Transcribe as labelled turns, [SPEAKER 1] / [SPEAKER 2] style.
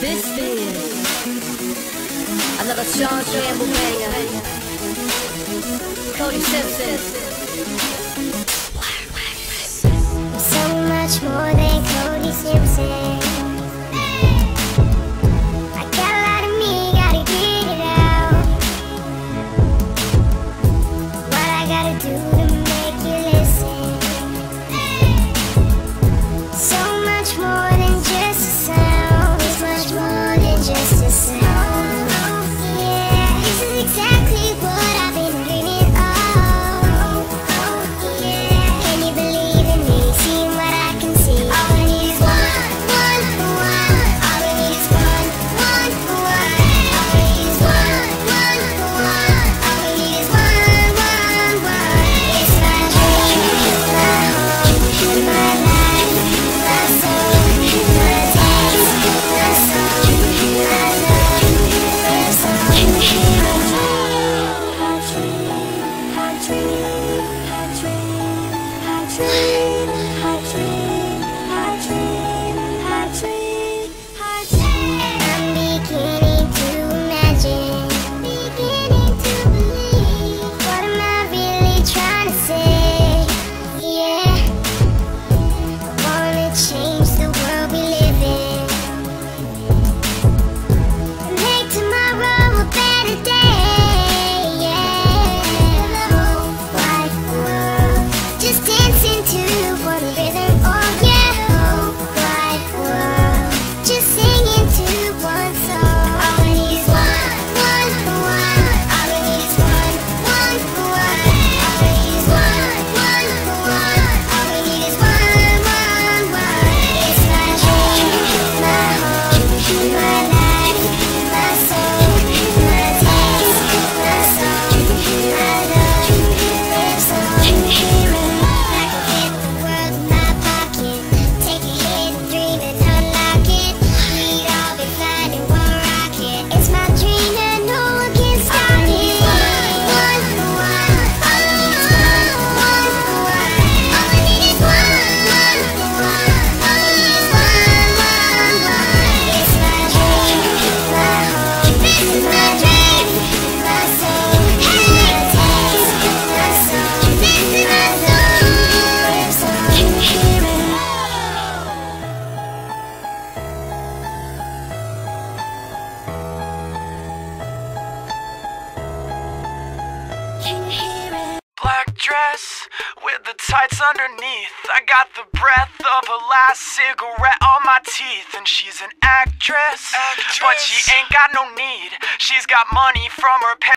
[SPEAKER 1] This is another Sean Tramble banger. Cody Simpson.
[SPEAKER 2] So much more.
[SPEAKER 3] Black dress with the tights underneath. I got the breath of her last cigarette on my teeth. And she's an actress, actress. but she ain't got no need. She's got money from her parents.